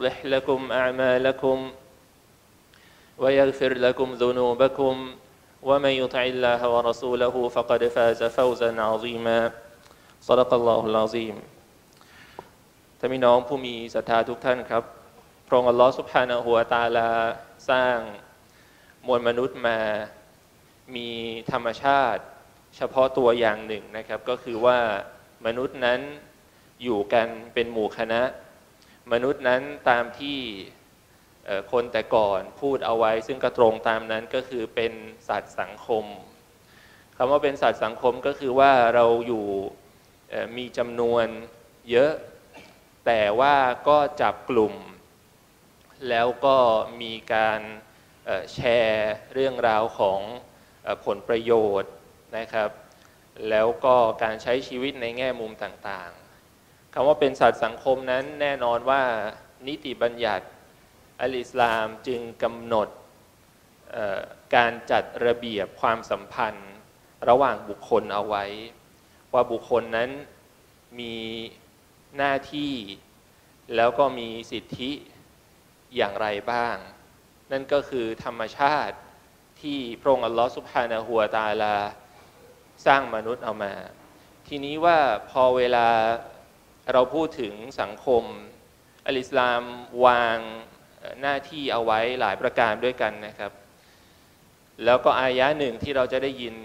يصلح لكم أعمالكم ويغفر لكم ذنوبكم ومن يطع الله ورسوله فقد فاز فوزا عظيما صدق الله العظيم ท่านพี่น้องผู้มีศรัทธาทุกท่านครับพระองค์อัลลอฮฺสุบฮานะฮูวาตาลาสร้างมวลมนุษย์มามีธรรมชาติเฉพาะตัวอย่างหนึ่งนะครับ ก็คือว่ามนุษย์นั้นอยู่กันเป็นหมู่คณะ มนุษย์นั้นตามที่คนแต่ก่อนพูดเอาไว้ ซึ่งกระตรงตามนั้นก็คือเป็นสัตว์สังคมคำว่าเป็นสัตว์สังคมก็คือว่าเราอยู่มีจำนวนเยอะ แต่ว่าก็จับกลุ่ม แล้วก็มีการแชร์เรื่องราวของผลประโยชน์นะครับ แล้วก็การใช้ชีวิตในแง่มุมต่างๆ คำว่าเป็นสัตว์สังคมนั้นแน่นอนว่านิติบัญญัติอัลอิสลามจึงกำหนดการจัดระเบียบความสัมพันธ์ระหว่างบุคคลเอาไว้ ว่าบุคคลนั้นมีหน้าที่แล้วก็มีสิทธิอย่างไรบ้าง นั่นก็คือธรรมชาติที่พระองค์อัลลอฮฺสุบฮานะฮัวตาลา สร้างมนุษย์เอามา ทีนี้ว่าพอเวลา เราพูดถึงสังคมอัลอิสลามวางหน้าที่เอาไว้หลายประการด้วยกันนะครับ แล้วก็อายะหนึ่งที่เราจะได้ยิน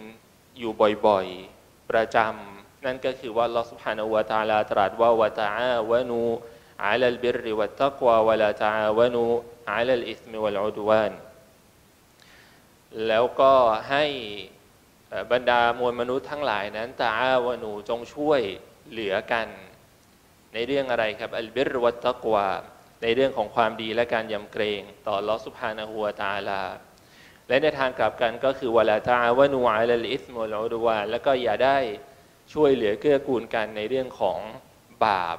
อยู่บ่อยๆ ประจำนั่นก็คือว่าลอสุภานวตาลาตรัสว่าวะตาتعاونوا على البر والتقوى ولا تعاونوا على الإثم والعدوان แล้วก็ให้บรรดามวลมนุษย์ทั้งหลายนั้นتعاونوا จงช่วยเหลือกัน ในเรื่องอะไรครับالبر والتقوى ในเรื่องของความดีและการยำเกรงต่ออัลลอฮ์ سبحانه وتعالى และในทางกลับกันก็คือولا تعاونوا على الإثم والعدوان แล้วก็อย่าได้ช่วยเหลือเกื้อกูลกันในเรื่องของบาป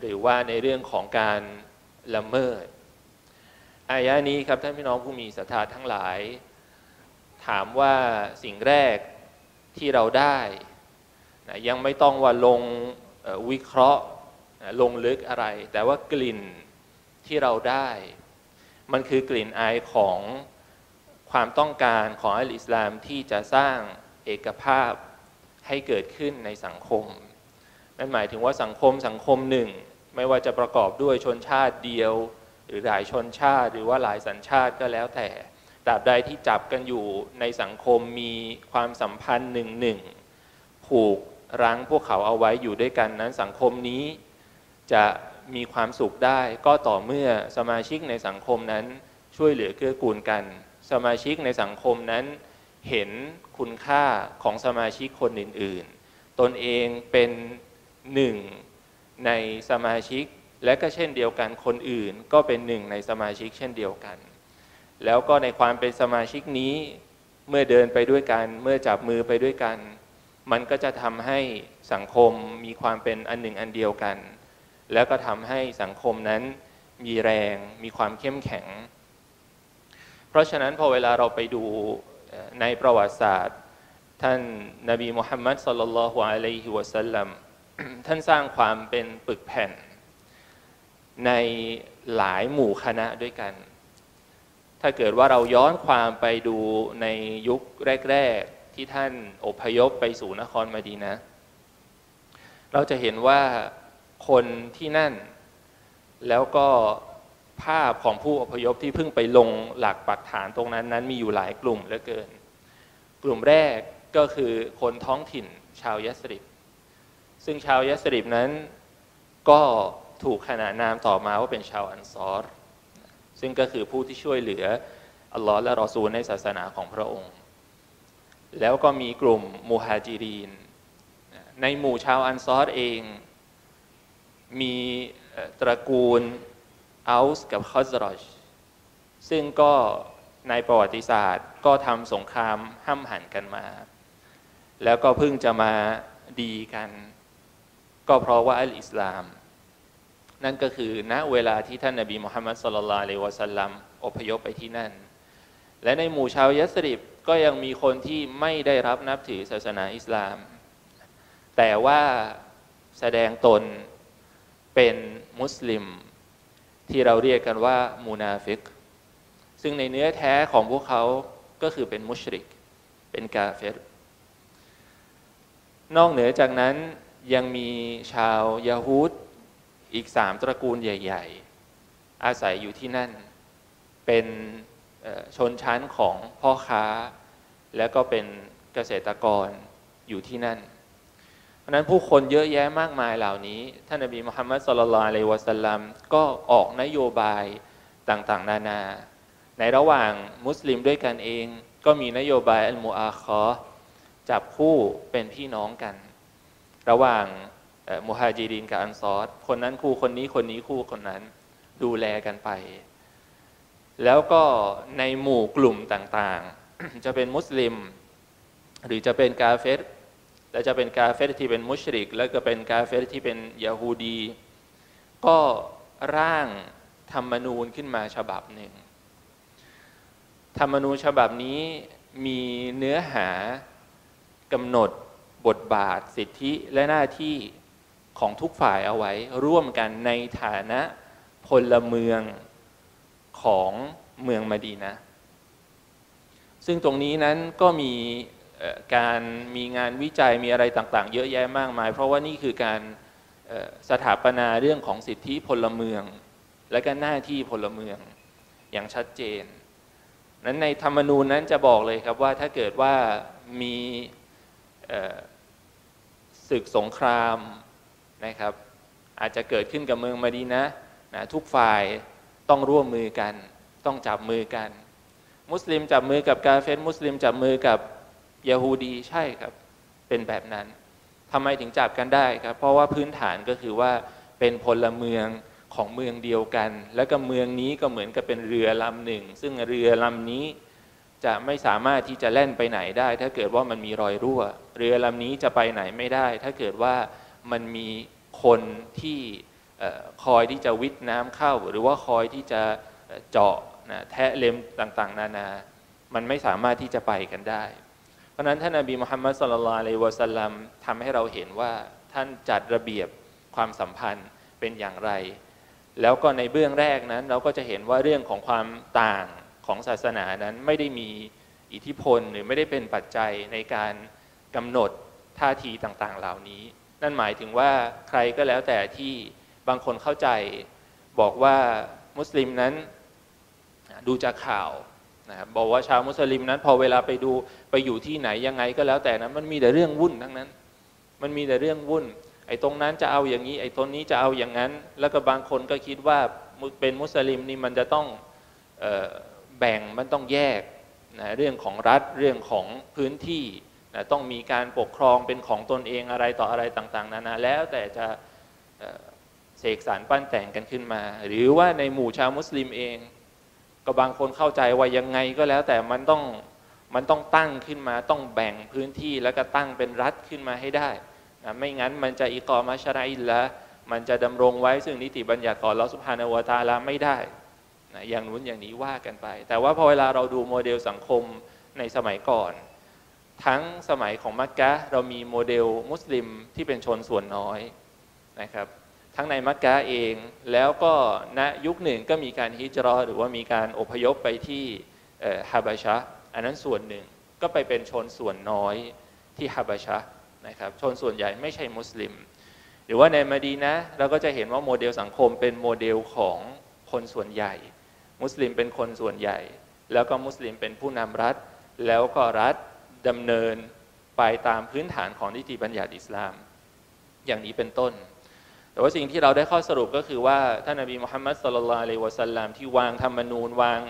หรือว่าในเรื่องของการละเมิดอายะนี้ครับท่านพี่น้องผู้มีศรัทธาทั้งหลาย ถามว่าสิ่งแรกที่เราได้นะยังไม่ต้องว่าลงวิเคราะห์ ลงลึกอะไร แต่ว่ากลิ่นที่เราได้ มันคือกลิ่นอายของความต้องการของอัลอิสลามที่จะสร้างเอกภาพให้เกิดขึ้นในสังคม นั่นหมายถึงว่าสังคมสังคมหนึ่ง ไม่ว่าจะประกอบด้วยชนชาติเดียว หรือหลายชนชาติ หรือว่าหลายสัญชาติก็แล้วแต่ตราบใดที่จับกันอยู่ในสังคมมีความสัมพันธ์หนึ่งหนึ่งผูกรั้งพวกเขาเอาไว้อยู่ด้วยกันนั้นสังคมนี้ จะมีความสุขได้ ก็ต่อเมื่อสมาชิกในสังคมนั้นช่วยเหลือเกื้อกูลกัน สมาชิกในสังคมนั้นเห็นคุณค่าของสมาชิกคนอื่น ๆ ตนเองเป็นหนึ่งในสมาชิกและก็เช่นเดียวกันคนอื่น ก็เป็นหนึ่งในสมาชิกเช่นเดียวกัน แล้วก็ในความเป็นสมาชิกนี้เมื่อเดินไปด้วยกัน เมื่อจับมือไปด้วยกัน มันก็จะทำให้สังคมมีความเป็นอันหนึ่งอันเดียวกัน แล้วก็ทำให้สังคมนั้นมีแรงมีความเข้มแข็ง เพราะฉะนั้นพอเวลาเราไปดูในประวัติศาสตร์ ท่านนบีมุฮัมมัดสลลัลฮุอะลัยฮิวะสัลลัมท่านสร้างความเป็นปึกแผ่น ในหลายหมู่คณะด้วยกัน ถ้าเกิดว่าเราย้อนความไปดูในยุคแรก ๆ ที่ท่านอพยพไปสู่นครมาดีนะ เราจะเห็นว่า คนที่นั่น แล้วก็ภาพของผู้อพยพที่เพิ่งไปลงหลักปักฐานตรงนั้นนั้นมีอยู่หลายกลุ่มเหลือเกิน กลุ่มแรกก็คือคนท้องถิ่นชาวยัสริบซึ่งชาวยัสริบนั้นก็ถูกขนานนามต่อมาว่าเป็นชาวอันซอรซึ่งก็คือผู้ที่ช่วยเหลืออัลลอฮ์และรอซูลในศาสนาของพระองค์ แล้วก็มีกลุ่มมูฮาจิรีน ในหมู่ชาวอันซอรเอง มีตระกูลอัลส์กับคอสรอชซึ่งก็ในประวัติศาสตร์ก็ทำสงครามห้ำหันกันมา แล้วก็เพิ่งจะมาดีกัน ก็เพราะว่าอัลอิสลาม นั่นก็คือณเวลาที่ท่านนบีมุฮัมมัดสุลลัลลวะสัลลัมอพยพไปที่นั่น และในหมู่ชาวยัสริบก็ยังมีคนที่ไม่ได้รับนับถือศาสนาอิสลาม แต่ว่าแสดงตน เป็นมุสลิม ที่เราเรียกกันว่ามูนาฟิก ซึ่งในเนื้อแท้ของพวกเขาก็คือเป็นมุชริก เป็นกาเฟรนอกเหนือจากนั้นยังมีชาวยาฮูดอีกสามตระกูลใหญ่ ๆ อาศัยอยู่ที่นั่น เป็นชนชั้นของพ่อค้า และก็เป็นเกษตรกรอยู่ที่นั่นะนั้นผู้คนเยอะแยะมากมายเหล่านี้ ท่านนบีมุฮัมมัดสุลลัลอะลัยวะสัลลัมก็ออกนโยบายต่างๆ นานา ในระหว่างมุสลิมด้วยกันเอง ก็มีนโยบายอัลมูอาคอจับคู่เป็นพี่น้องกัน ระหว่างมุฮัจิรินกับอันซอรคนนั้นคู่คนนี้คนนี้คู่คนนั้นดูแลกันไป แล้วก็ในหมู่กลุ่มต่างๆ จะเป็นมุสลิม หรือจะเป็นกาเฟร และจะเป็นกาเฟรที่เป็นมุชริก แล้วก็เป็นกาเฟรที่เป็นยาฮูดี ก็ร่างธรรมนูญขึ้นมาฉบับหนึ่ง ธรรมนูญฉบับนี้มีเนื้อหากำหนดบทบาทสิทธิและหน้าที่ของทุกฝ่ายเอาไว้ ร่วมกันในฐานะพลเมืองของเมืองมาดีนะ ซึ่งตรงนี้นั้นก็มี การมีงานวิจัยมีอะไรต่างๆ เยอะแยะมากมาย เพราะว่านี่คือการสถาปนาเรื่องของสิทธิพลเมือง และก็หน้าที่พลเมืองอย่างชัดเจน นั้นในธรรมนูญนั้นจะบอกเลยครับว่าถ้าเกิดว่ามีศึกสงครามนะครับ อาจจะเกิดขึ้นกับเมืองมาดีนะนะทุกฝ่ายต้องร่วมมือกัน ต้องจับมือกัน มุสลิมจับมือกับกาเฟสมุสลิมจับมือกับ ยาฮูดีใช่ครับ เป็นแบบนั้นทำไมถึงจับกันได้ครับ เพราะว่าพื้นฐานก็คือว่าเป็นพลเมืองของเมืองเดียวกัน แล้วก็เมืองนี้ก็เหมือนกับเป็นเรือลำหนึ่ง ซึ่งเรือลำนี้จะไม่สามารถที่จะแล่นไปไหนได้ ถ้าเกิดว่ามันมีรอยรั่ว เรือลำนี้จะไปไหนไม่ได้ ถ้าเกิดว่ามันมีคนที่คอยที่จะวิทน้ำเข้า หรือว่าคอยที่จะเจาะนะแทะเล็มต่างๆ นานา มันไม่สามารถที่จะไปกันได้ ราะนั้นท่านอบีมุฮัมมัดสุลลัลอะลัยวะสัลลัมทำให้เราเห็นว่าท่านจัดระเบียบความสัมพันธ์เป็นอย่างไร แล้วก็ในเบื้องแรกนั้น เราก็จะเห็นว่าเรื่องของความต่างของศาสนานั้นไม่ได้มีอิทธิพลหรือไม่ได้เป็นปัจจัยในการกำหนดท่าทีต่างๆ เหล่านี้ นั่นหมายถึงว่าใครก็แล้วแต่ที่บางคนเข้าใจ บอกว่ามุสลิมนั้นดูจากข่าว นะครับบอกว่าชาวมุสลิมนั้น พอเวลาไปดูไปอยู่ที่ไหนยังไงก็แล้วแต่นั้นมันมีแต่เรื่องวุ่นทั้งนั้น มันมีแต่เรื่องวุ่น ไอ้ตรงนั้นจะเอาอย่างนี้ ไอ้ตรงนี้จะเอาอย่างนั้น แล้วก็บางคนก็คิดว่าเป็นมุสลิมนี่มันจะต้องแบ่งมันต้องแยกนะเรื่องของรัฐเรื่องของพื้นที่นะต้องมีการปกครองเป็นของตนเองอะไรต่ออะไรต่าง ๆ นานาแล้วแต่จะเสกสารปั้นแต่งกันขึ้นมา หรือว่าในหมู่ชาวมุสลิมเอง ก็บางคนเข้าใจว่ายังไงก็แล้วแต่มันต้องมันต้องตั้งขึ้นมาต้องแบ่งพื้นที่แล้วก็ตั้งเป็นรัฐขึ้นมาให้ได้นะไม่งั้นมันจะอิกอมาชราอิลละมันจะดำรงไว้ซึ่งนิติบัญญัติของลอสุภานวตาลาไม่ได้นะอย่างนู้นอย่างนี้ว่ากันไป แต่ว่าพอเวลาเราดูโมเดลสังคมในสมัยก่อน ทั้งสมัยของมักกะเรามีโมเดลมุสลิมที่เป็นชนส่วนน้อยนะครับ ทั้งในมักกะเอง แล้วก็ณยุคหนึ่งก็มีการฮิจรอหรือว่ามีการอพยพไปที่ฮาบาชะอันนั้นส่วนหนึ่งก็ไปเป็นชนส่วนน้อยที่ฮาบาชะนะครับชนส่วนใหญ่ไม่ใช่มุสลิม หรือว่าในมาดีนะเราก็จะเห็นว่าโมเดลสังคมเป็นโมเดลของคนส่วนใหญ่ มุสลิมเป็นคนส่วนใหญ่ แล้วก็มุสลิมเป็นผู้นำรัฐ แล้วก็รัฐดำเนินไปตามพื้นฐานของนิติบัญญัติอิสลาม อย่างนี้เป็นต้น แต่ว่าสิ่งที่เราได้ข้อสรุปก็คือว่าท่านนบีมุฮัมมัดสุลลัลอะลัยวะสัลลัมที่วางธรรมนูญวาง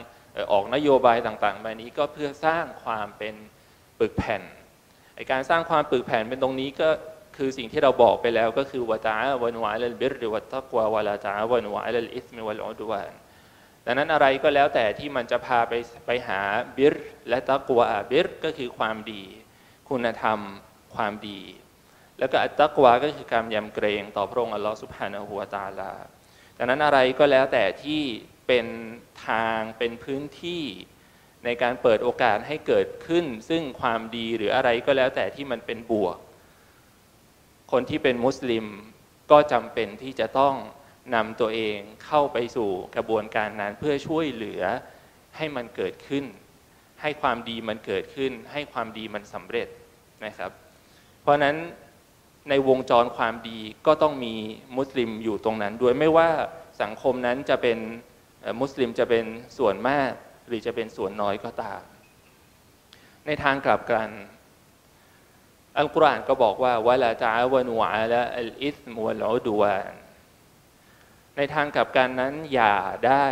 ออกนโยบายต่างๆมานี้ก็เพื่อสร้างความเป็นปึกแผ่นการสร้างความปึกแผ่นเป็นตรงนี้ก็คือสิ่งที่เราบอกไปแล้วก็คือวะตาวันวะอัลบิรหรือวะตักวะวะลาตาวันวะอัลอิสมิวัลอดวานดังนั้นอะไรก็แล้วแต่ที่มันจะพาไปไปหาบิรและตะกัวบิรก็คือความดี คุณธรรมความดี แล้วก็อัตตะกัวก็คือการยำเกรงต่อพระองค์อัลลอฮฺสุบฮานะฮูวาตาลาดังนั้นอะไรก็แล้วแต่ที่เป็นทางเป็นพื้นที่ในการเปิดโอกาสให้เกิดขึ้น ซึ่งความดีหรืออะไรก็แล้วแต่ที่มันเป็นบวก คนที่เป็นมุสลิมก็จำเป็นที่จะต้องนำตัวเองเข้าไปสู่กระบวนการนั้นเพื่อช่วยเหลือให้มันเกิดขึ้น ให้ความดีมันเกิดขึ้น ให้ความดีมันสำเร็จนะครับ เพราะนั้น ในวงจรความดีก็ต้องมีมุสลิมอยู่ตรงนั้นด้วยไม่ว่าสังคมนั้นจะเป็นมุสลิมจะเป็นส่วนมากหรือจะเป็นส่วนน้อยก็ตาม ในทางกลับกัน อัลกุรอานก็บอกว่าวะลาตาวนูอาละอัลอิสมวลอดูวนในทางกลับกันนั้นอย่าได้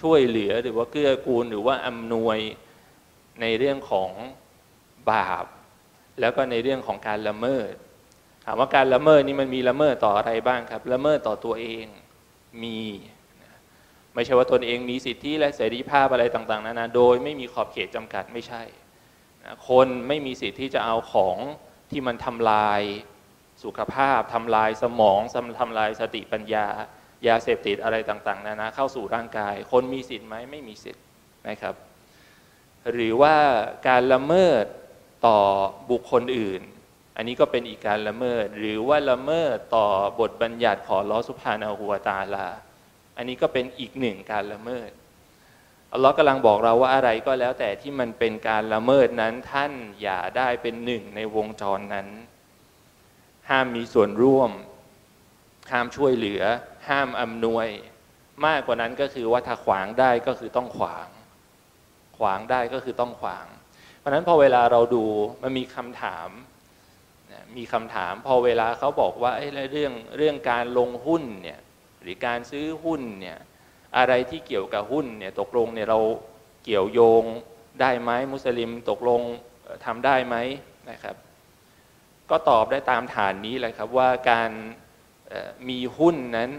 ช่วยเหลือหรือว่าเกื้อกูลหรือว่าอำนวยในเรื่องของบาป แล้วก็ในเรื่องของการละเมิด ถามว่าการละเมิดนี่มันมีละเมิดต่ออะไรบ้างครับ ละเมิดต่อตัวเองมีไม่ใช่ว่าตนเองมีสิทธิและเสรีภาพอะไรต่างๆนานาโดยไม่มีขอบเขตจำกัดไม่ใช่ คนไม่มีสิทธิที่จะเอาของที่มันทำลายสุขภาพทำลายสมองทำลายสติปัญญา ยาเสพติดอะไรต่างๆนานาเข้าสู่ร่างกาย คนมีสิทธิ์ไหมไม่มีสิทธิ์นะครับ หรือว่าการละเมิดต่อบุคคลอื่น อันนี้ก็เป็นอีกการละเมิด หรือว่าละเมิดต่อบทบัญญัติของลอสุภานาหัวตาลา อันนี้ก็เป็นอีกหนึ่งการละเมิดอัลลอฮ์กำลังบอกเราว่าอะไรก็แล้วแต่ที่มันเป็นการละเมิดนั้นท่านอย่าได้เป็นหนึ่งในวงจรนั้น ห้ามมีส่วนร่วม ห้ามช่วยเหลือ ห้ามอำนวย มากกว่านั้นก็คือว่าถ้าขวางได้ก็คือต้องขวาง ขวางได้ก็คือต้องขวาง เพราะนั้นพอเวลาเราดูมันมีคำถาม มีคำถามพอเวลาเขาบอกว่าเรื่องเรื่องการลงหุ้นเนี่ยหรือการซื้อหุ้นเนี่ยอะไรที่เกี่ยวกับหุ้นเนี่ยตกลงเนี่ยเราเกี่ยวโยงได้ไหมมุสลิมตกลงทำได้ไหมนะครับ ก็ตอบได้ตามฐานนี้เลยครับว่าการมีหุ้นนั้น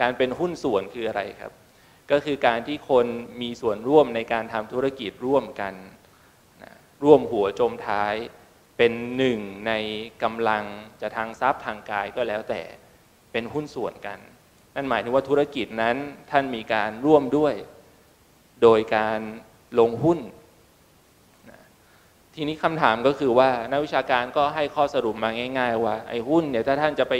การเป็นหุ้นส่วนคืออะไรครับ ก็คือการที่คนมีส่วนร่วมในการทำธุรกิจร่วมกันร่วมหัวจมท้าย เป็นหนึ่งในกำลังจะทางทรัพย์ทางกายก็แล้วแต่เป็นหุ้นส่วนกัน นั่นหมายถึงว่าธุรกิจนั้นท่านมีการร่วมด้วย โดยการลงหุ้น ทีนี้คำถามก็คือว่านักวิชาการก็ให้ข้อสรุปมาง่าย ๆ ว่าไอ้หุ้นเนี่ยถ้าท่านจะไป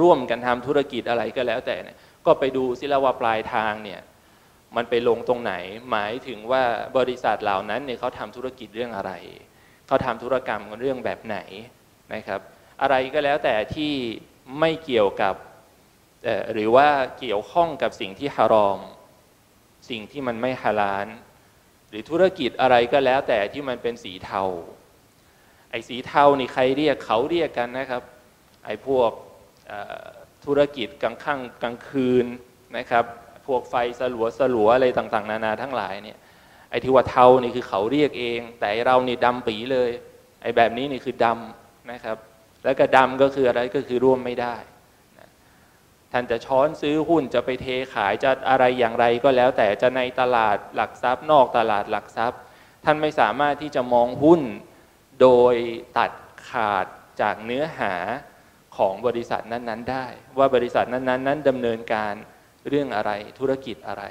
ร่วมกันทำธุรกิจอะไรก็แล้วแต่เนี่ยก็ไปดูซิละว่าปลายทางเนี่ยมันไปลงตรงไหน หมายถึงว่าบริษัทเหล่านั้นเนี่ยเขาทำธุรกิจเรื่องอะไร เขาทำธุรกรรมเรื่องแบบไหนนะครับ อะไรก็แล้วแต่ที่ไม่เกี่ยวกับหรือว่าเกี่ยวข้องกับสิ่งที่ฮารอม สิ่งที่มันไม่ฮาลาลหรือธุรกิจอะไรก็แล้วแต่ที่มันเป็นสีเทาไอ้สีเทานี่ใครเรียกเขาเรียกกันนะครับไอ้พวกธุรกิจกลางค่ำกลางคืนนะครับ พวกไฟสลัวสลัวอะไรต่างๆ นานาทั้งหลายเนี่ย อ้ที่ว่าเทานี่คือเขาเรียกเอง แต่เรานี่ดำปีเลย ไอ้แบบนี้นี่คือดำนะครับ แล้วก็ดำก็คืออะไรก็คือร่วมไม่ได้ท่านจะช้อนซื้อหุ้นจะไปเทขายจะอะไรอย่างไรก็แล้ว แต่จะในตลาดหลักทรัพย์ นอกตลาดหลักทรัพย์ ท่านไม่สามารถที่จะมองหุ้น โดยตัดขาดจากเนื้อหาของบริษัทนั้น ๆ ได้ ว่าบริษัทนั้น ๆ นั้นดำเนินการเรื่องอะไรธุรกิจอะไร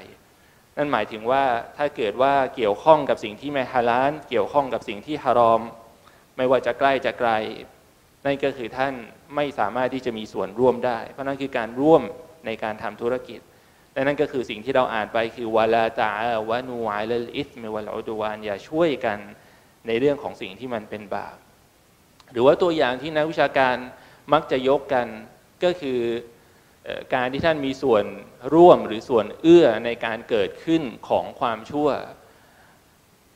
นั่นหมายถึงว่าถ้าเกิดว่าเกี่ยวข้องกับสิ่งที่ไม่ฮาลาลเกี่ยวข้องกับสิ่งที่ฮารอม ไม่ว่าจะใกล้จะไกล นั่นก็คือท่านไม่สามารถที่จะมีส่วนร่วมได้ เพราะนั่นคือการร่วมในการทำธุรกิจและนั่นก็คือสิ่งที่เราอ่านไปคือวาลาตาวานูไอลอิสเมวลอดูวานอย่าช่วยกันในเรื่องของสิ่งที่มันเป็นบาป หรือว่าตัวอย่างที่นักวิชาการมักจะยกกันก็คือ การที่ท่านมีส่วนร่วมหรือส่วนเอื้อในการเกิดขึ้นของความชั่ว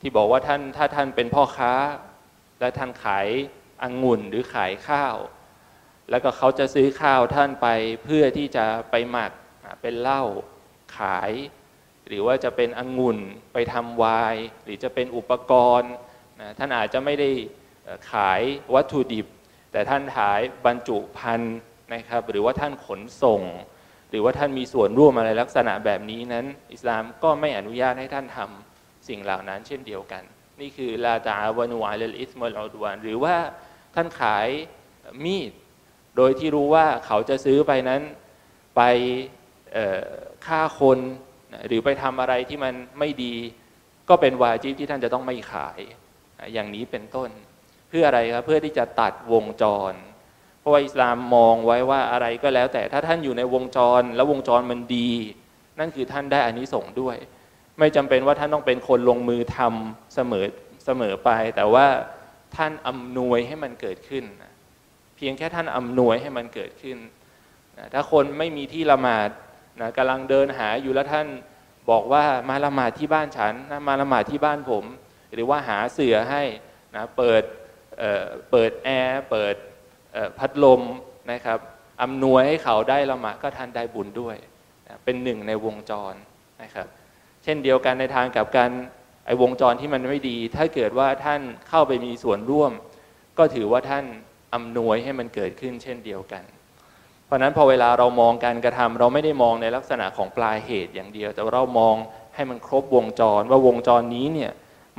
ที่บอกว่าท่านถ้าท่านเป็นพ่อค้า และท่านขายองุ่นหรือขายข้าว แล้วก็เขาจะซื้อข้าวท่านไปเพื่อที่จะไปหมักเป็นเหล้าขาย หรือว่าจะเป็นองุ่นไปทำวายหรือจะเป็นอุปกรณ์ท่านอาจจะไม่ได้ขายวัตถุดิบ แต่ท่านขายบรรจุภัณฑ์ นะครับหรือว่าท่านขนส่ง หรือว่าท่านมีส่วนร่วมอะไรลักษณะแบบนี้นั้น อิสลามก็ไม่อนุญาตให้ท่านทำสิ่งเหล่านั้นเช่นเดียวกัน นี่คือลาตาวานูอัลอิสมอลอดวนหรือว่าท่านขายมีด โดยที่รู้ว่าเขาจะซื้อไปนั้นไปฆ่าคนหรือไปทำอะไรที่มันไม่ดี ก็เป็นวาจิบที่ท่านจะต้องไม่ขายอย่างนี้เป็นต้น เพื่ออะไรครับเพื่อที่จะตัดวงจร ราะว่าอิสลามมองไว้ว่าอะไรก็แล้ว แต่ถ้าท่านอยู่ในวงจรแล้ววงจรมันดี นั่นคือท่านได้อานิสงส์ด้วย ไม่จำเป็นว่าท่านต้องเป็นคนลงมือทำเสมอเสมอไป แต่ว่าท่านอำนวยให้มันเกิดขึ้น เพียงแค่ท่านอำนวยให้มันเกิดขึ้น ถ้าคนไม่มีที่ละหมาดนะกำลังเดินหาอยู่แล้วท่านบอกว่ามาละหมาดที่บ้านฉันนะมาละหมาดที่บ้านผม หรือว่าหาเสือให้นะเปิดเเปิดแอร์เปิด พัดลมนะครับอำนวยให้เขาได้ละหมาดก็ท่านได้บุญด้วย เป็นหนึ่งในวงจรนะครับ เช่นเดียวกันในทางกับการไอ้วงจรที่มันไม่ดี ถ้าเกิดว่าท่านเข้าไปมีส่วนร่วม ก็ถือว่าท่านอำนวยให้มันเกิดขึ้นเช่นเดียวกัน เพราะนั้นพอเวลาเรามองการกระทำเราไม่ได้มองในลักษณะของปลายเหตุอย่างเดียว แต่เรามองให้มันครบวงจรว่าวงจรนี้เนี่ย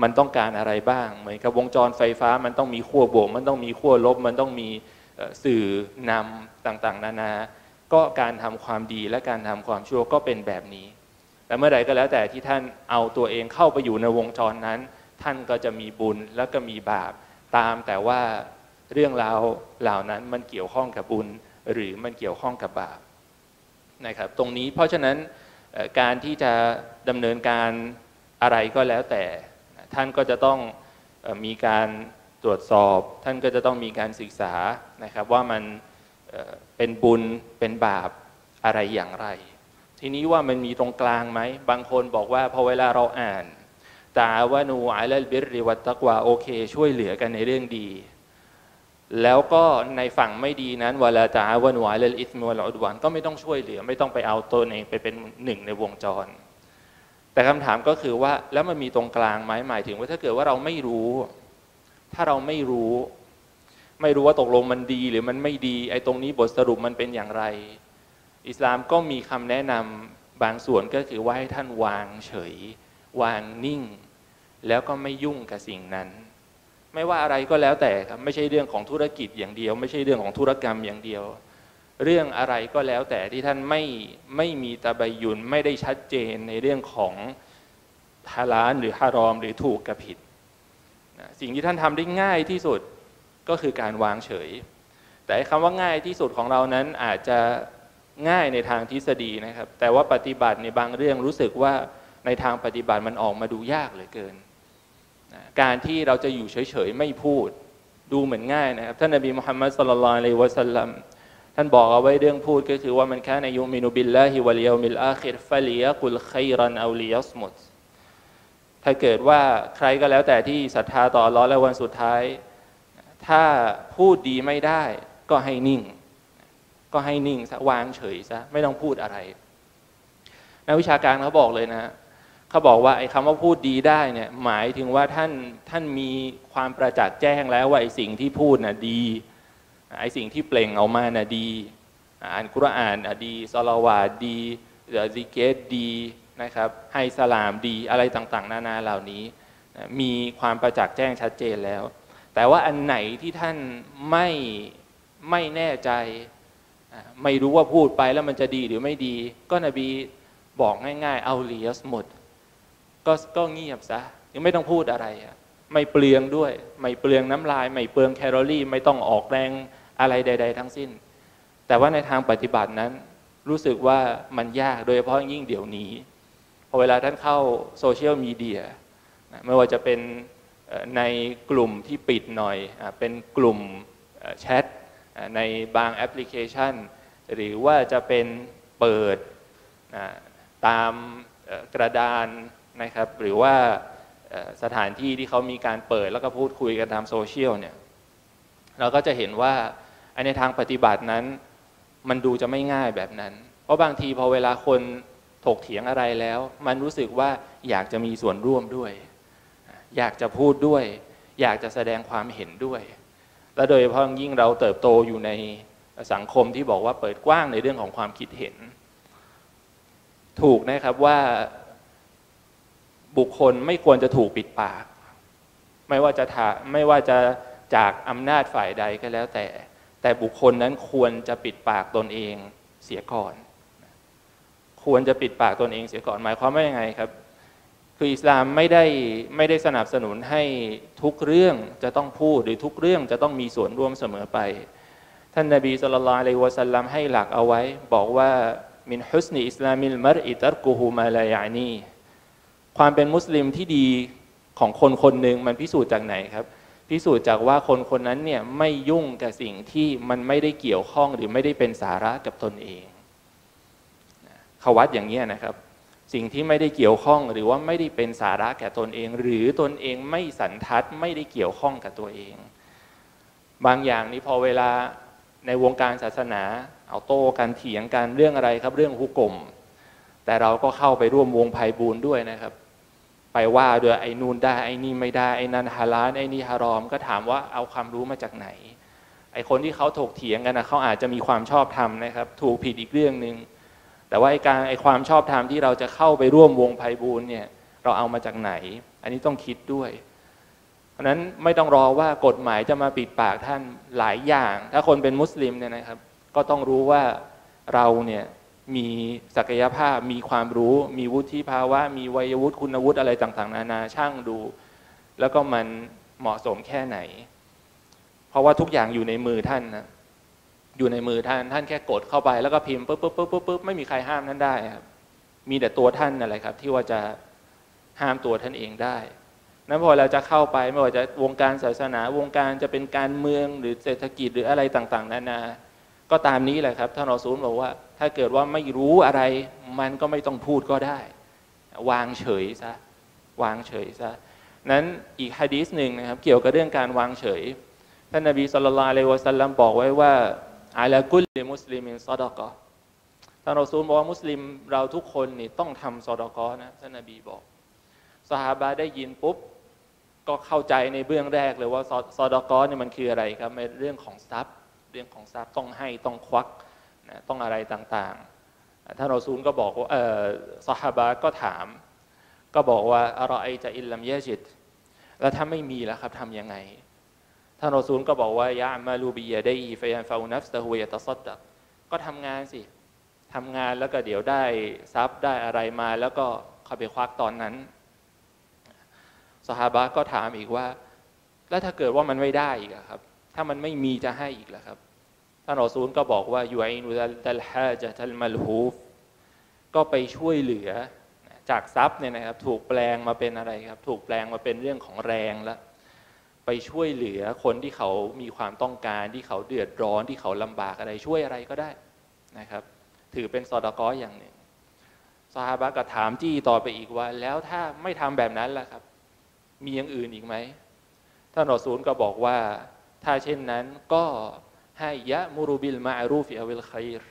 มันต้องการอะไรบ้าง เหมือนกับวงจรไฟฟ้ามันต้องมีขั้วบวกมันต้องมีขั้วลบมันต้องมี สื่อนำต่างๆ นานา ก็การทำความดีและการทำความชั่วก็เป็นแบบนี้แต่เมื่อใดก็แล้วแต่ที่ท่านเอาตัวเองเข้าไปอยู่ในวงจรนั้น ท่านก็จะมีบุญและก็มีบาป ตามแต่ว่าเรื่องราวเหล่านั้นมันเกี่ยวข้องกับบุญหรือมันเกี่ยวข้องกับบาปนะครับ ตรงนี้เพราะฉะนั้นการที่จะดำเนินการอะไรก็แล้วแต่ ท่านก็จะต้องมีการ ตรวจสอบ ท่านก็จะต้องมีการศึกษานะครับว่ามันเป็นบุญเป็นบาปอะไรอย่างไร ทีนี้ว่ามันมีตรงกลางไหม บางคนบอกว่าพอเวลาเราอ่านตาวานูอัลลบิริวัตตะกวาโอเค ช่วยเหลือกันในเรื่องดี แล้วก็ในฝั่งไม่ดีนั้นเวลาตาวานูอัลลอิสมิวลอุดวันก็ไม่ต้องช่วยเหลือ ไม่ต้องไปเอาตัวเองไปเป็นหนึ่งในวงจร แต่คำถามก็คือว่าแล้วมันมีตรงกลางไหมหมายถึงว่าถ้าเกิดว่าเราไม่รู้ ถ้าเราไม่รู้ ไม่รู้ว่าตกลงมันดีหรือมันไม่ดี ไอ้ตรงนี้บทสรุปมันเป็นอย่างไร อิสลามก็มีคำแนะนำบางส่วนก็คือว่าให้ท่านวางเฉย วางนิ่ง แล้วก็ไม่ยุ่งกับสิ่งนั้น ไม่ว่าอะไรก็แล้วแต่ครับไม่ใช่เรื่องของธุรกิจอย่างเดียว ไม่ใช่เรื่องของธุรกรรมอย่างเดียว เรื่องอะไรก็แล้วแต่ที่ท่านไม่ไม่มีตะบยุนไม่ได้ชัดเจนในเรื่องของฮาลาลหรือฮารอมหรือถูกกับผิด สิ่งที่ท่านทำได้ง่ายที่สุดก็คือการวางเฉย แต่คำว่าง่ายที่สุดของเรานั้นอาจจะง่ายในทางทฤษฎีนะครับ แต่ว่าปฏิบัติในบางเรื่องรู้สึกว่าในทางปฏิบัติมันออกมาดูยากเหลือเกินการที่เราจะอยู่เฉยๆไม่พูด ดูเหมือนง่ายนะครับ ท่านนบีมุฮัมมัดสุลลัลอะลัยวะสัลลัมท่านบอกเอาไว้เรื่องพูดก็คือว่ามันแค่ในยุมินุบิลลาฮิวะลิยามิลอาคิรฟะลียกุลขัยรันอาลียัสมุด ถ้าเกิดว่าใครก็แล้วแต่ที่ศรัทธาต่อร้อนและวันสุดท้าย ถ้าพูดดีไม่ได้ก็ให้นิ่ง ก็ให้นิ่งซะวางเฉยซะไม่ต้องพูดอะไรนักวิชาการเขาบอกเลยนะเขาบอกว่าไอ้คำว่าพูดดีได้เนี่ยหมายถึงว่าท่านท่านมีความประจักษ์แจ้งแล้วว่าไอ้สิ่งที่พูดน่ะดีไอ้สิ่งที่เปล่งออกมาน่ะดี อ่านคุรานอะดีสลาวาดดีซิกเกตดี นะครับให้สลามดีอะไรต่างๆ นานาเหล่านี้มีความประจักษ์แจ้งชัดเจนแล้ว แต่ว่าอันไหนที่ท่านไม่ไม่แน่ใจไม่รู้ว่าพูดไปแล้วมันจะดีหรือไม่ดี ก็นบีบอกง่าย ๆ เอาเลียสหมด ก็ก็เงียบซะยังไม่ต้องพูดอะไรไม่เปลืองด้วย ไม่เปลืองน้ำลาย ไม่เปลืองแคลอรี่ ไม่ต้องออกแรงอะไรใด ๆ ทั้งสิ้น แต่ว่าในทางปฏิบัตินั้นรู้สึกว่ามันยากโดยเฉพาะยิ่งเดี๋ยวนี้ พอเวลาท่านเข้าโซเชียลมีเดียไม่ว่าจะเป็นในกลุ่มที่ปิดหน่อยเป็นกลุ่มแชทในบางแอปพลิเคชัน หรือว่าจะเป็นเปิดตามกระดานนะครับ หรือว่าสถานที่ที่เขามีการเปิดแล้วก็พูดคุยกันตามโซเชียลเนี่ยเราก็จะเห็นว่าในทางปฏิบัตินั้นมันดูจะไม่ง่ายแบบนั้น เพราะบางทีพอเวลาคน ถกเถียงอะไรแล้ว มันรู้สึกว่าอยากจะมีส่วนร่วมด้วย อยากจะพูดด้วย อยากจะแสดงความเห็นด้วย และโดยเฉพาะยิ่งเราเติบโตอยู่ในสังคมที่บอกว่าเปิดกว้างในเรื่องของความคิดเห็น ถูกนะครับว่าบุคคลไม่ควรจะถูกปิดปาก ไม่ว่าจะถาไม่ว่าจะจากอำนาจฝ่ายใดก็แล้วแต่ แต่บุคคลนั้นควรจะปิดปากตนเองเสียก่อน ควรจะปิดปากตนเองเสียก่อนหมายความว่ายังไงครับ คืออิสลามไม่ได้ไม่ได้สนับสนุนให้ทุกเรื่องจะต้องพูดหรือทุกเรื่องจะต้องมีส่วนร่วมเสมอไป ท่านนบีสุลต่านลวะสัลลัมให้หลักเอาไว้ บอกว่ามินฮุสนีอิสลามิลมรอิตรกุฮูมาลายานีความเป็นมุสลิมที่ดีของคนคนหนึ่งมันพิสูจน์จากไหนครับ พิสูจน์จากว่าคนคนนั้นเนี่ยไม่ยุ่งกับสิ่งที่มันไม่ได้เกี่ยวข้องหรือไม่ได้เป็นสาระกับตนเอง เขาวัดอย่างนี้นะครับ สิ่งที่ไม่ได้เกี่ยวข้องหรือว่าไม่ได้เป็นสาระแก่ตนเอง หรือตนเองไม่สันทัดไม่ได้เกี่ยวข้องกับตัวเอง บางอย่างนี้พอเวลาในวงการศาสนา เอาโต้กันเถียงกันเรื่องอะไรครับเรื่องฮุกกลมแต่เราก็เข้าไปร่วมวงไพ่บูนด้วยนะครับ ไปว่าด้วยไอ้นูนได้ไอ้นี่ไม่ได้ไอ้นั่นฮาลาลไอ้นี่ฮารอม ก็ถามว่าเอาความรู้มาจากไหน ไอ้คนที่เขาถกเถียงกันนะเขาอาจจะมีความชอบธรรมนะครับ ถูกผิดอีกเรื่องหนึ่ง แต่ว่าไอ้การไอ้ความชอบธรรมที่เราจะเข้าไปร่วมวงไพ่บูนเนี่ยเราเอามาจากไหน อันนี้ต้องคิดด้วย เพราะนั้นไม่ต้องรอว่ากฎหมายจะมาปิดปากท่านหลายอย่าง ถ้าคนเป็นมุสลิมเนี่ยนะครับ ก็ต้องรู้ว่าเราเนี่ยมีศักยภาพมีความรู้ มีวุฒิภาวะ มีวัยวุฒิคุณวุฒิอะไรต่างๆ นานาช่างดู แล้วก็มันเหมาะสมแค่ไหน เพราะว่าทุกอย่างอยู่ในมือท่านนะ อยู่ในมือท่าน ท่านแค่กดเข้าไปแล้วก็พิมพ์ปุ๊บปุ๊บปุ๊บปุ๊บปุ๊บไม่มีใครห้ามท่านได้ครับมีแต่ตัวท่านนั่นแหละครับ ที่ว่าจะห้ามตัวท่านเองได้นั้นพอเราจะเข้าไปไม่ว่าจะวงการศาสนาวงการจะเป็นการเมืองหรือเศรษฐกิจหรืออะไรต่าง ๆนานา ก็ตามนี้แหละครับท่านอซูลบอกว่า ถ้าเกิดว่าไม่รู้อะไร มันก็ไม่ต้องพูดก็ได้ วางเฉยซะวางเฉยซะนั้นอีกฮะดีษหนึ่งนะครับ เกี่ยวกับเรื่องการวางเฉย ท่านนบีสุลต่านเลวะสัลลัมบอกไว้ว่า อาลากุลลมุสลิมินซอดกะท่านรอซูลบอกว่ามุสลิมเราทุกคนนี่ต้องทำซอดกะนะท่านนบีบอกสหาบาได้ยินปุ๊บก็เข้าใจในเบื้องแรกเลยว่าซอดกะนี่มันคืออะไรครับในเรื่องของทรัพย์ เรื่องของทรัพย์ต้องให้ต้องควักนะต้องอะไรต่างๆท่านรอซูลก็บอกว่าสหบาก็ถาม ก็บอกว่าอะไรจะอิลลัมเยจิตแล้วถ้าไม่มีแล้วครับทำยังไง ท่านรอซูลก็บอกว่ายามาลูบียได้ฟยันฟานัฟตะฮุยตะซดดักก็ทำงานสิทำงานแล้วก็เดี๋ยวได้ทรัพย์ได้อะไรมา แล้วก็เข้าไปควักตอนนั้นสหบาก็ถามอีกว่า แล้วถ้าเกิดว่ามันไม่ได้อีกครับ ถ้ามันไม่มีจะให้อีกแล้วครับท่านรอซูลก็บอกว่ายูไอนุดัลฮะจะทัลมัลฮูฟก็ไปช่วยเหลือจากทรัพย์เนี่ยนะครับ ถูกแปลงมาเป็นอะไรครับ ถูกแปลงมาเป็นเรื่องของแรงแล้ว ไปช่วยเหลือคนที่เขามีความต้องการที่เขาเดือดร้อนที่เขาลำบากอะไรช่วยอะไรก็ได้นะครับ ถือเป็นสอดก้ออย่างหนึ่งซาฮาบะก็ถามจี้ต่อไปอีกว่า แล้วถ้าไม่ทำแบบนั้นล่ะครับ มีอย่างอื่นอีกไหมท่านรอซูลก็บอกว่า ถ้าเช่นนั้นก็ให้يأمر بالمعروف أو بالخير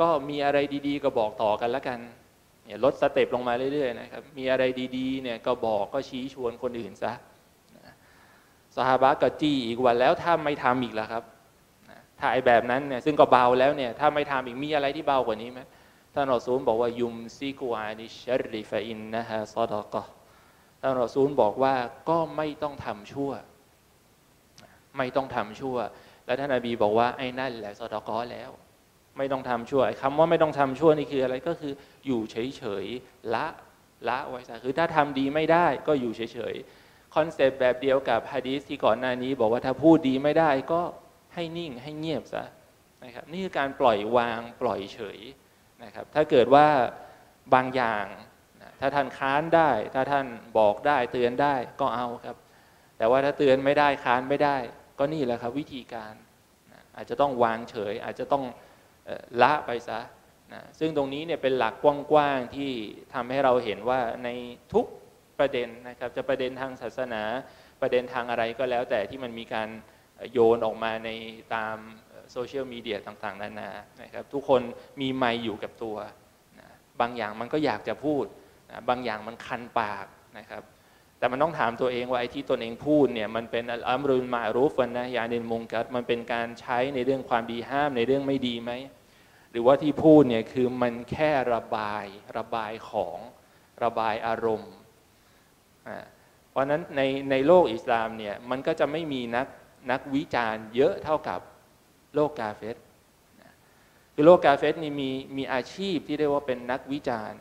ก็มีอะไรดีๆ ก็บอกต่อกันแล้วกันเนี่ยลด step ลงมาเรื่อยๆนะครับ มีอะไรดีๆเนี่ยก็บอกก็ชี้ชวนคนอื่นซะ สหาบะก็จี้อีกว่าแล้วถ้าไม่ทำอีกล่ะครับถ้าไอ้แบบนั้นเนี่ยซึ่งก็เบาแล้วเนี่ยถ้าไม่ทำอีกมีอะไรที่เบากว่านี้ไหมท่านรอซูลบอกว่าيمسك عن الشر فإنها صدقةท่านรอซูลบอกว่าก็ไม่ต้องทำชั่ว ไม่ต้องทำชั่ว แล้วท่านนบีบอกว่าไอ้นั่นแหละซอดาเกาะฮ์แล้ว ไม่ต้องทำชั่วคำว่าไม่ต้องทำชั่วนี่คืออะไรก็คืออยู่เฉยๆละละไว้ซะคือถ้าทำดีไม่ได้ก็อยู่เฉยๆ concept แบบเดียวกับฮะดีสที่ก่อนหน้านี้ บอกว่าถ้าพูดดีไม่ได้ก็ให้นิ่งให้เงียบซะนะครับนี่คือการปล่อยวางปล่อยเฉยนะครับถ้าเกิดว่าบางอย่างถ้าท่านค้านได้ ถ้าท่านบอกได้เตือนได้ก็เอาครับ แต่ว่าถ้าเตือนไม่ได้ค้านไม่ได้ ก็นี่แหละครับวิธีการอาจจะต้องวางเฉย อาจจะต้องละไปซะนะซึ่งตรงนี้เนี่ยเป็นหลักกว้างๆที่ทำให้เราเห็นว่าในทุก ประเด็นนะครับจะประเด็นทางศาสนาประเด็นทางอะไรก็แล้ว แต่ที่มันมีการโยนออกมาในตามโซเชียลมีเดียต่างๆนานานะครับทุกคนมีไมค์อยู่กับตัวนะบางอย่างมันก็อยากจะพูดนะบางอย่างมันคันปากนะครับแต่มันต้องถามตัวเองว่าไอ้ที่ตนเองพูดเนี่ยมันเป็นأمر بالمعروف نهي عن المنكرมันเป็นการใช้ในเรื่องความดีห้ามในเรื่องไม่ดีไหมหรือว่าที่พูดเนี่ยคือมันแค่ระบายระบายของระบายอารมณ์ เพราะนั้นในในโลกอิสลามเนี่ยมันก็จะไม่มีนักนักวิจารณ์เยอะเท่ากับโลกกาเฟสคือโลกกาเฟสนี่มีมีอาชีพที่เรียกว่าเป็นนักวิจารณ์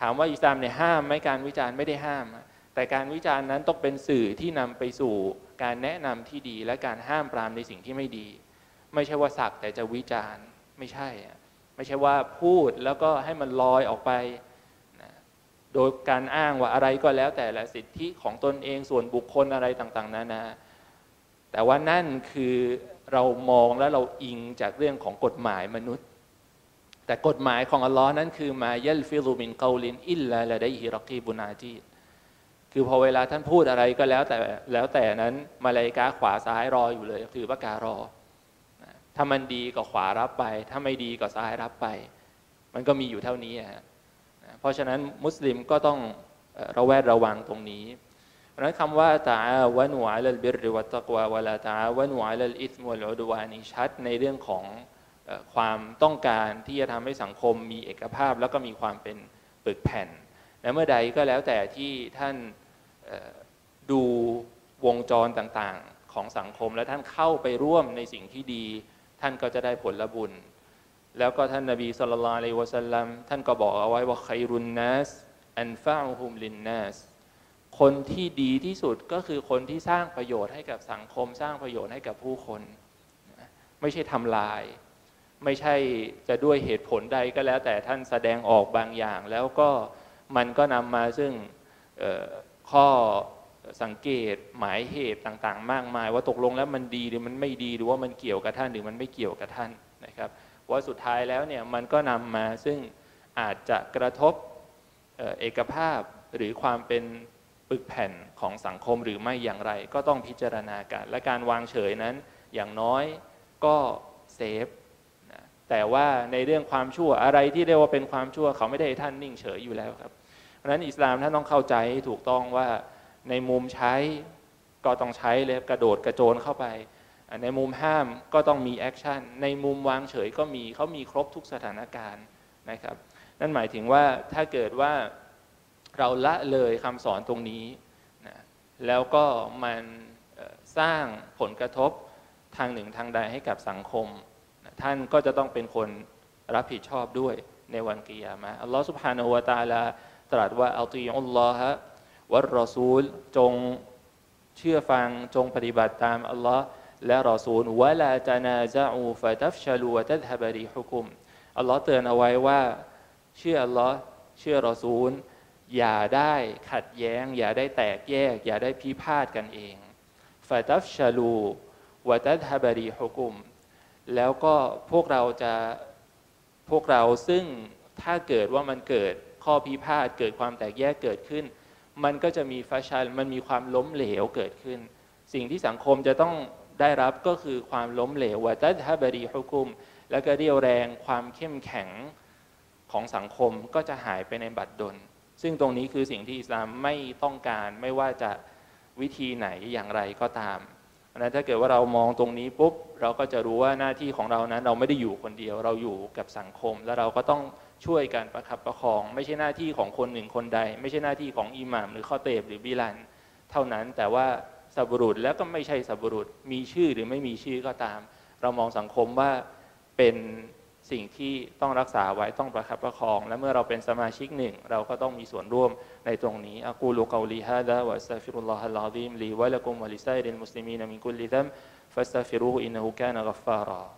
ถามว่าอิสลามเนี่ยห้ามไหมการวิจารณ์ไม่ได้ห้าม แต่การวิจารณ์นั้นต้องเป็นสื่อที่นำไปสู่การแนะนำที่ดี และการห้ามปรามในสิ่งที่ไม่ดี ไม่ใช่ว่าสักแต่จะวิจารณ์ไม่ใช่ ไม่ใช่ว่าพูดแล้วก็ให้มันลอยออกไป โดยการอ้างว่าอะไรก็แล้วแต่ละสิทธิของตนเองส่วนบุคคลอะไรต่างๆนานา แต่ว่านั่นคือเรามองแล้วเราอิงจากเรื่องของกฎหมายมนุษย์ แต่กฎหมายของอัลลอฮ์นั้นคือมาเยลฟิลุมินเกาลินอิลลาละไดฮิรักีบุนาจีคือพอเวลาท่านพูดอะไรก็แล้วแต่แล้วแต่นั้นมาลายกาขวาซ้ายรออยู่เลยถือประการอถ้ามันดีก็ขวารับไป ถ้าไม่ดีก็ซ้ายรับไป มันก็มีอยู่เท่านี้ฮะ เพราะฉะนั้นมุสลิมก็ต้องระแวดระวังตรงนี้เพราะนั้นคำว่าตาวะนุอัลลบิรวัตตะกวาวลาตาวะนุอัลลอิสมุลอุดวานีชัดในเรื่องของความต้องการที่จะทำให้สังคมมีเอกภาพแล้วก็มีความเป็นปึกแผ่น และเมื่อใดก็แล้วแต่ที่ท่านดูวงจรต่างๆ ของสังคมและท่านเข้าไปร่วมในสิ่งที่ดี ท่านก็จะได้ผลบุญ แล้วก็ท่านนบีสุลต่านเลวะสัลลัมท่านก็บอกเอาไว้ว่าใครรุนนัสอันฟาอุฮุมลินนัสคนที่ดีที่สุดก็คือคนที่สร้างประโยชน์ให้กับสังคม สร้างประโยชน์ให้กับผู้คน ไม่ใช่ทำลาย ไม่ใช่จะด้วยเหตุผลใดก็แล้ว แต่ท่านแสดงออกบางอย่าง แล้วก็มันก็นำมาซึ่งข้อสังเกตหมายเหตุต่างๆ มากมาย ว่าตกลงแล้วมันดีหรือมันไม่ดีหรือว่ามันเกี่ยวกับท่านหรือมันไม่เกี่ยวกับท่านนะครับ ว่าสุดท้ายแล้วเนี่ยมันก็นำมาซึ่งอาจจะกระทบเอกภาพหรือความเป็นปึกแผ่นของสังคมหรือไม่อย่างไร ก็ต้องพิจารณากัน และการวางเฉยนั้นอย่างน้อยก็เซฟนะแต่ว่าในเรื่องความชั่วอะไรที่เรียกว่าเป็นความชั่วเขาไม่ได้ท่านนิ่งเฉยอยู่แล้วครับ เพราะนั้นอิสลามท่านต้องเข้าใจถูกต้องว่าในมุมใช้ก็ต้องใช้เลยกระโดดกระโจนเข้าไป ในมุมห้ามก็ต้องมีแอคชั่นในมุมวางเฉยก็มีเขามีครบทุกสถานการณ์นะครับ นั่นหมายถึงว่าถ้าเกิดว่าเราละเลยคำสอนตรงนี้นะแล้วก็มันสร้างผลกระทบทางหนึ่งทางใดให้กับสังคมนะท่านก็จะต้องเป็นคนรับผิดชอบด้วยในวันกิยามะอัลลอฮฺสุบฮานาอูตาลาตรัสว่าอัลตีอัลลอฮฺวัรรอซูลจงเชื่อฟังจงปฏิบัติตามอัลลอฮ์ และรอซูลวะลาตานาซาอูฟะตัฟชลูวะตัดฮบรีฮุกุมอัลลอฮ์เตือนเอาไว้ว่า เชื่ออัลลอฮ์เชื่อรอซูล อย่าได้ขัดแย้ง อย่าได้แตกแยก อย่าได้พิพาทกันเองฟาตัฟชาลูวตัตฮบรีฮุกุมแล้วก็พวกเราจะพวกเราซึ่งถ้าเกิดว่ามันเกิดข้อพิพาทเกิดความแตกแยกเกิดขึ้น มันก็จะมีฟาชัลมันมีความล้มเหลวเกิดขึ้น สิ่งที่สังคมจะต้อง ได้รับก็คือความล้มเหลววตัตฮบรีฮุกุม แล้วก็เรียวแรงความเข้มแข็งของสังคมก็จะหายไปในบัดดล ซึ่งตรงนี้คือสิ่งที่อิสลามไม่ต้องการไม่ว่าจะวิธีไหนอย่างไรก็ตามนะถ้าเกิดว่าเรามองตรงนี้ปุ๊บเราก็จะรู้ว่าหน้าที่ของเรานั้นเราไม่ได้อยู่คนเดียวเราอยู่กับสังคม แล้วเราก็ต้องช่วยกันประคับประคอง ไม่ใช่หน้าที่ของคนหนึ่งคนใด ไม่ใช่หน้าที่ของอิหม่ามหรือข้อเตบหรือบิลัน เท่านั้นแต่ว่า สับรุษแล้วก็ไม่ใช่สับรุษ มีชื่อหรือไม่มีชื่อก็ตาม เรามองสังคมว่าเป็นสิ่งที่ต้องรักษาไว้ต้องประคับประคอง และเมื่อเราเป็นสมาชิกหนึ่ง เราก็ต้องมีส่วนร่วมในตรงนี้อักูลูกาลีฮะดะวะสตัฟิรุลลอฮะลาดีมลีวะลกุมวะลิซัยริลมุสลิมีนมินกุลลิดัมฟัสตัฟิรูอินนุกานะกัฟฟารา